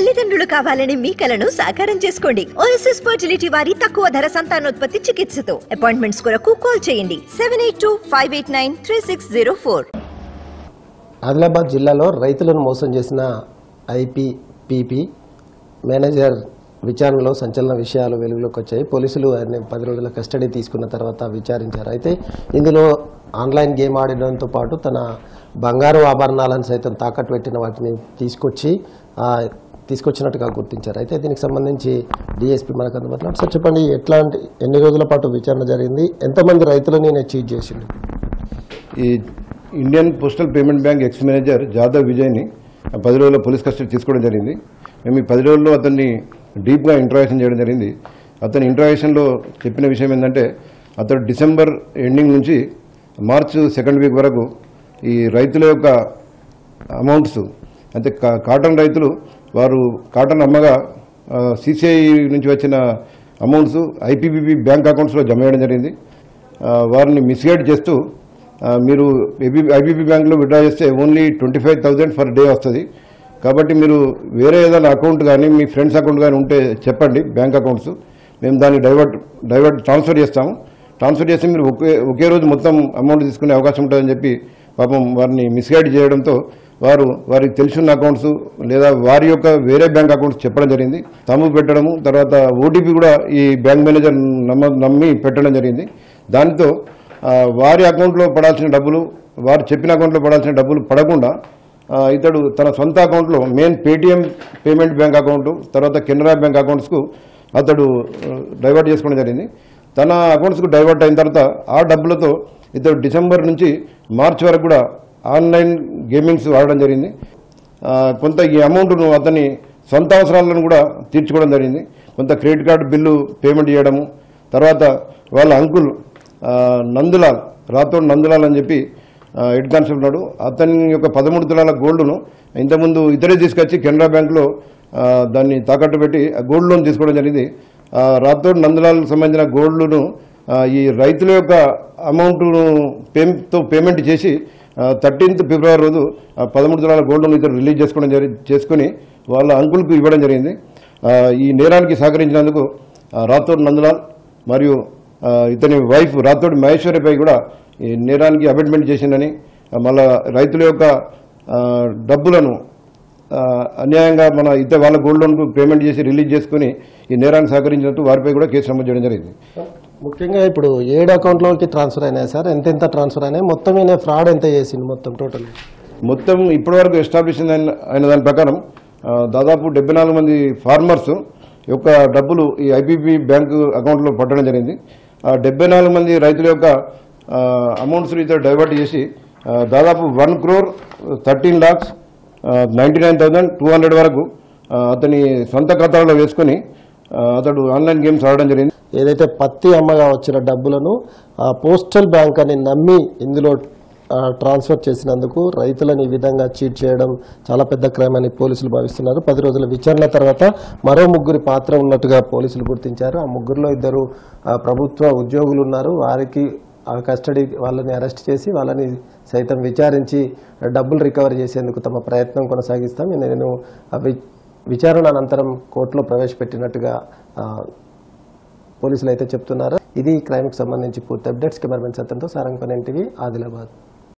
తల్లిదండ్రులు కావాలని మీ కలను సాకారం చేసుకోండి. ఓఎస్ఎస్ ఫర్టిలిటీ వారి తక్కువ ధర సంతానోత్పత్తి చికిత్సతో. అపాయింట్మెంట్స్ కొరకు కాల్ చేయండి. Seven eight two five eight nine three six zero four Adilabad జిల్లాలో రైతులను మోసం చేసిన ఐపీపీపీ మేనేజర్ విచారణలో సంచలన విషయాలు వెలుగులోకి వచ్చాయి. పోలీసులు ఆయన పది రోజుల కస్టడీ తీసుకున్న తర్వాత విచారించారు. అయితే ఇందులో ఆన్లైన్ గేమ్ ఆడడంతో పాటు తన బంగారు ఆభరణాలను సైతం తాకట్టు పెట్టిన వాటిని తీసుకొచ్చి తీసుకొచ్చినట్టుగా గుర్తించారు. అయితే దీనికి సంబంధించి డిఎస్పీ మనకు అందుబాటులో సార్ చెప్పండి ఎట్లాంటి ఎన్ని రోజుల పాటు విచారణ జరిగింది? ఎంతమంది రైతులని నేను చీట్ చేసిండు? ఈ Indian postal payment bank ex manager Jadhav విజయ్ని పది రోజుల పోలీస్ కస్టడీ తీసుకోవడం జరిగింది. మేము ఈ పది రోజుల్లో అతన్ని డీప్గా ఇంట్రాక్షన్ చేయడం జరిగింది. అతని ఇంట్రాక్షన్లో చెప్పిన విషయం ఏంటంటే అతడు డిసెంబర్ ఎండింగ్ నుంచి మార్చ్ సెకండ్ వీక్ వరకు ఈ రైతుల యొక్క అమౌంట్స్ అంటే కా- కాటన్ రైతులు వారు కాటన్ అమ్మగా సిసిఐ నుంచి వచ్చిన అమౌంట్స్ ఐపీబీబీ బ్యాంక్ అకౌంట్స్లో జమ చేయడం జరిగింది. వారిని మిస్గైడ్ చేస్తూ మీరు ఏబీ ఐబీబీ బ్యాంక్లో విడ్రా చేస్తే only twenty five thousand per day వస్తుంది. కాబట్టి మీరు వేరే ఏదైనా అకౌంట్ కానీ మీ ఫ్రెండ్స్ అకౌంట్ కానీ ఉంటే చెప్పండి బ్యాంక్ అకౌంట్స్. మేము దాన్ని డైవర్ట్ డైవర్ట్ ట్రాన్స్ఫర్ చేస్తాము. ట్రాన్స్ఫర్ చేస్తే మీరు ఒకే ఒకే రోజు మొత్తం అమౌంట్ తీసుకునే అవకాశం ఉంటుందని చెప్పి పాపం వారిని మిస్గైడ్ చేయడంతో వారు వారికి తెలిసిన అకౌంట్స్ లేదా వారి యొక్క వేరే బ్యాంక్ అకౌంట్స్ చెప్పడం జరిగింది. తమ్ము పెట్టడము తర్వాత ఓటీపీ కూడా ఈ బ్యాంక్ మేనేజర్ నమ్మ నమ్మి పెట్టడం జరిగింది. దానితో వారి అకౌంట్లో పడాల్సిన డబ్బులు వారు చెప్పిన అకౌంట్లో పడాల్సిన డబ్బులు పడకుండా ఇతడు తన సొంత అకౌంట్లో main Paytm payment bank account తర్వాత కెనరా బ్యాంక్ అకౌంట్స్కు అతడు డైవర్ట్ చేసుకోవడం జరిగింది. తన అకౌంట్స్కు డైవర్ట్ అయిన తర్వాత ఆ డబ్బులతో ఇతడు డిసెంబర్ నుంచి మార్చ్ వరకు కూడా ఆన్లైన్ గేమింగ్స్ వాడడం జరిగింది. కొంత ఈ అమౌంట్ను అతని సొంత అవసరాలను కూడా తీర్చుకోవడం జరిగింది. కొంత క్రెడిట్ కార్డు బిల్లు పేమెంట్ చేయడము తర్వాత వాళ్ళ అంకుల్ నందులాల్ రాథోడ్ నందులాల్ అని చెప్పి హెడ్ కానిస్టేబుల్ ఉన్నాడు. అతని యొక్క పదమూడు తులాల గోల్డ్ను ఇంతకుముందు ఇతరే తీసుకొచ్చి కెనరా బ్యాంక్లో దాన్ని తాకట్టు పెట్టి ఆ గోల్డ్ లోన్ తీసుకోవడం జరిగింది. ఆ, రాథోడ్ నందులాల్కి సంబంధించిన గోల్డ్ను ఈ రైతుల యొక్క అమౌంట్ను పేతో పేమెంట్ చేసి థర్టీన్త్ ఫిబ్రవరి రోజు ఆ పదమూడు తులాల లోన్ ఇద్దరు రిలీజ్ చేసుకోవడం జరి చేసుకుని వాళ్ళ అంకుల్కు ఇవ్వడం జరిగింది. ఈ నేరానికి సహకరించినందుకు రాథోడ్ నందలాల్ మరియు ఇతని వైఫ్ రాథోడ్ మహేశ్వరిపై కూడా ఈ నేరానికి అబెట్మెంట్ చేసిందని మళ్ళా రైతుల యొక్క డబ్బులను అన్యాయంగా మన ఇతర వాళ్ళ గోల్డ్ లోన్కు పేమెంట్ చేసి రిలీజ్ చేసుకుని ఈ నేరానికి సహకరించినట్టు వారిపై కూడా కేసు నమోదు చేయడం జరిగింది. ముఖ్యంగా ఇప్పుడు ఏడు అకౌంట్లోకి ట్రాన్స్ఫర్ అయినాయి సార్. ఎంత ఎంత ట్రాన్స్ఫర్ అయినాయి? మొత్తం ఈయన ఫ్రాడ్ ఎంత చేసింది మొత్తం టోటల్? మొత్తం ఇప్పటివరకు ఎస్టాబ్లిష్ అయిన దాని ప్రకారం దాదాపు డెబ్బై నాలుగు మంది ఫార్మర్స్ యొక్క డబ్బులు ఈ ఐపీపీ బ్యాంకు అకౌంట్లో పట్టడం జరిగింది. ఆ డెబ్బై నాలుగు మంది రైతుల యొక్క అమౌంట్స్ ఇతర డైవర్ట్ చేసి దాదాపు one crore thirteen lakhs ninety nine thousand two hundred వరకు అతని సొంత ఖాతాలో వేసుకొని అతడు ఆన్లైన్ గేమ్స్ ఆడడం జరిగింది. ఏదైతే పత్తి అమ్మగా వచ్చిన డబ్బులను ఆ పోస్టల్ బ్యాంక్ అని నమ్మి ఇందులో ట్రాన్స్ఫర్ చేసినందుకు రైతులను ఈ విధంగా చీట్ చేయడం చాలా పెద్ద క్రైమ్ అని పోలీసులు భావిస్తున్నారు. పది రోజుల విచారణ తర్వాత మరో ముగ్గురి పాత్ర ఉన్నట్టుగా పోలీసులు గుర్తించారు. ఆ ముగ్గురులో ఇద్దరు ప్రభుత్వ ఉద్యోగులు ఉన్నారు. వారికి ఆ కస్టడీ వాళ్ళని అరెస్ట్ చేసి వాళ్ళని సైతం విచారించి డబ్బులు రికవర్ చేసేందుకు తమ ప్రయత్నం కొనసాగిస్తాం నేను విచారణ అనంతరం కోర్టులో ప్రవేశపెట్టినట్టుగా పోలీసులు అయితే చెప్తున్నారు. ఇది క్రైమ్కి సంబంధించి పూర్తి అప్డేట్స్. కెమెరామెన్ సత్యంతో సారంగపన్ ఎన్టీవీ ఆదిలాబాద్.